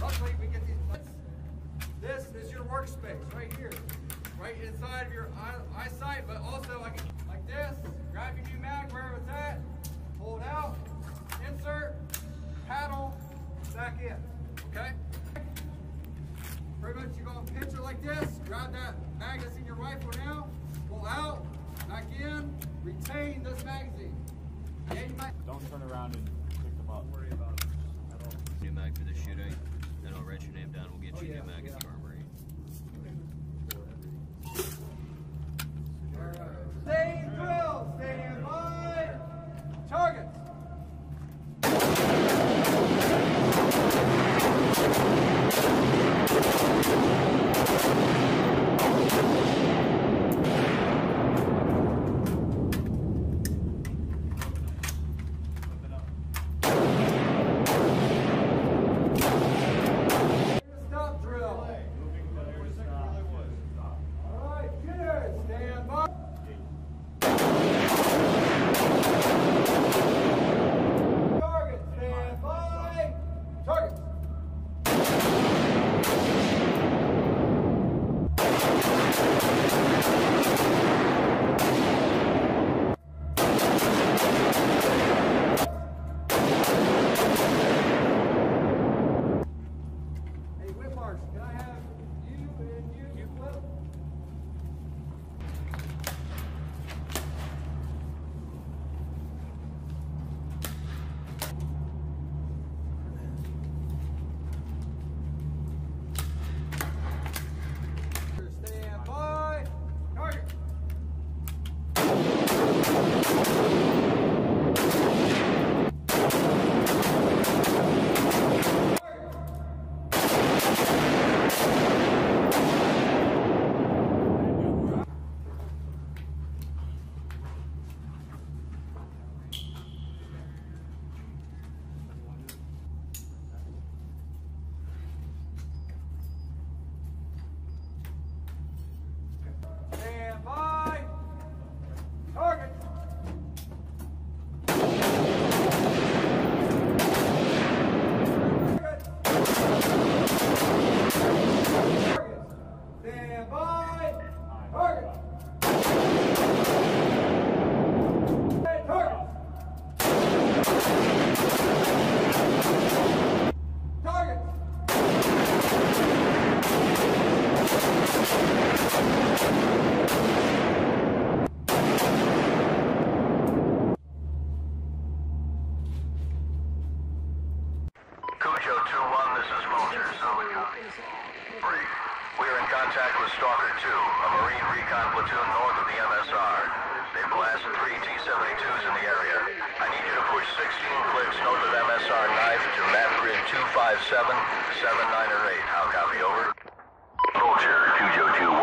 Luckily, we get these. This is your workspace right here, right inside of your eye, eyesight, but also like like this. Grab your new mag wherever it's at, pull it out, insert, paddle, back in. Okay? Pretty much you're gonna pinch it like this, grab that mag that's in your rifle now, pull out, back in, retain this magazine. Yeah, new Cujo 2-1, this is Mosier, Solid copy. Brief. We are in contact with Stalker 2, a Marine recon platoon north of the MSR. They blasted three T-72s in the area. I need you to push 16 clicks north of MSR knife to map grid 257-798. I'll copy, over. Vulture, Cujo 2